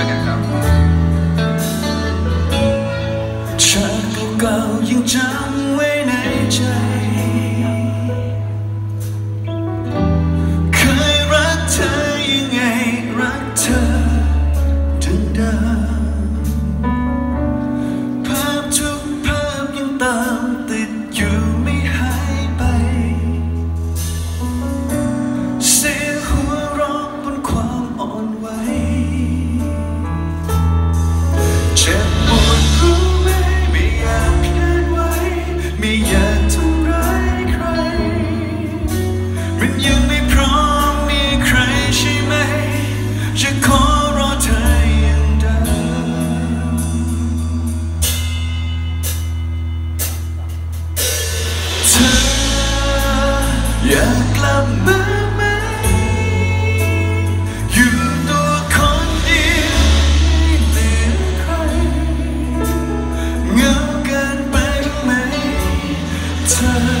วยกันครับชาติเก่ายังจำไว้ในใจ เคยรักเธอยังไงรักเธอถึงเดิมภาพทุกภาพยังตาม เจ็บปวดรู้ไหมไม่อยากเพียนไว้ไม่อยากทำร้ายใคร มันยังไม่พร้อมมีใครใช่ไหม จะขอรอเธออย่างเดิมเธออยากกลับมา เ